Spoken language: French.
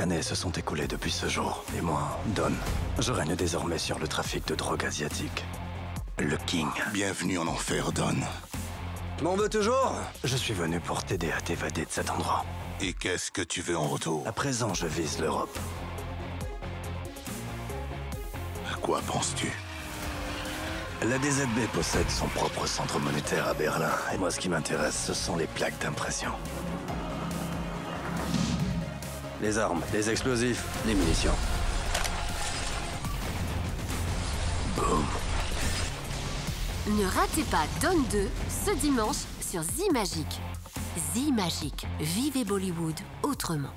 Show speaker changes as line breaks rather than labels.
années se sont écoulées depuis ce jour. Et moi, Don, je règne désormais sur le trafic de drogue asiatique. Le King.
Bienvenue en enfer, Don.
M'en veux toujours? Je suis venu pour t'aider à t'évader de cet endroit.
Et qu'est-ce que tu veux en retour?
À présent, je vise l'Europe.
À quoi penses-tu?
La DZB possède son propre centre monétaire à Berlin. Et moi, ce qui m'intéresse, ce sont les plaques d'impression. Les armes, les explosifs, les munitions. Boum.
Ne ratez pas Don 2 ce dimanche sur Zimagic. Zimagic, vivez Bollywood autrement.